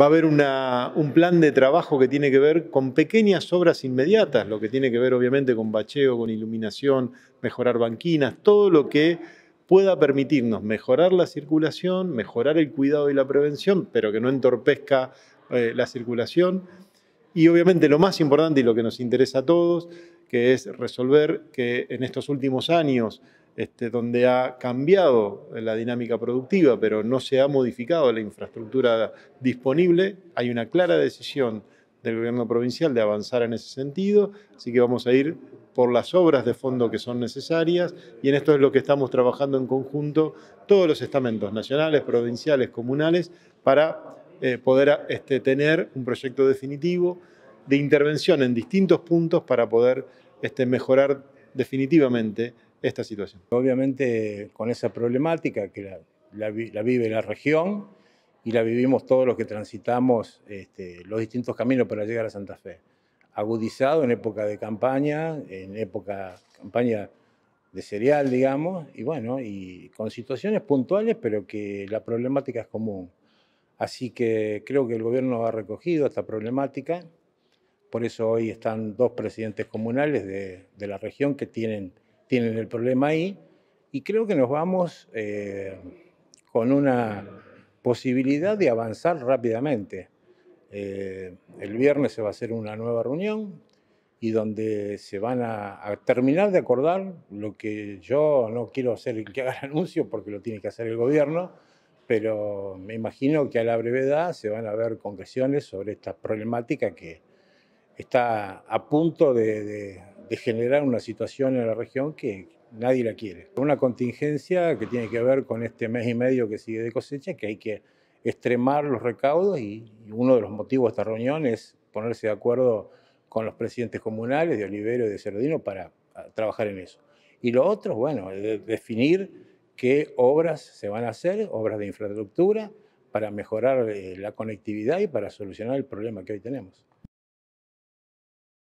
Va a haber un plan de trabajo que tiene que ver con pequeñas obras inmediatas, lo que tiene que ver obviamente con bacheo, con iluminación, mejorar banquinas, todo lo que pueda permitirnos mejorar la circulación, mejorar el cuidado y la prevención, pero que no entorpezca eh, la circulación. Y obviamente lo más importante y lo que nos interesa a todos, que es resolver que en estos últimos años este, donde ha cambiado la dinámica productiva, pero no se ha modificado la infraestructura disponible, hay una clara decisión del gobierno provincial de avanzar en ese sentido, así que vamos a ir por las obras de fondo que son necesarias y en esto es lo que estamos trabajando en conjunto todos los estamentos nacionales, provinciales, comunales, para eh, poder este, tener un proyecto definitivo de intervención en distintos puntos para poder este, mejorar definitivamente esta situación. Obviamente con esa problemática que la, vive la región y la vivimos todos los que transitamos este, los distintos caminos para llegar a Santa Fe. Agudizado en época de campaña, en época campaña de cereal, digamos, y bueno, y con situaciones puntuales, pero que la problemática es común. Así que creo que el gobierno ha recogido esta problemática, por eso hoy están dos presidentes comunales de, de la región que tienen tienen el problema ahí y creo que nos vamos eh, con una posibilidad de avanzar rápidamente. Eh, el viernes se va a hacer una nueva reunión y donde se van a, terminar de acordar lo que yo no quiero hacer el que haga el anuncio porque lo tiene que hacer el gobierno, pero me imagino que a la brevedad se van a ver concreciones sobre esta problemática que está a punto de de generar una situación en la región que nadie la quiere. Una contingencia que tiene que ver con este mes y medio que sigue de cosecha, que hay que extremar los recaudos y uno de los motivos de esta reunión es ponerse de acuerdo con los presidentes comunales de Olivero y de Cerdino para trabajar en eso. Y lo otro, bueno, definir qué obras se van a hacer, obras de infraestructura, para mejorar eh, la conectividad y para solucionar el problema que hoy tenemos.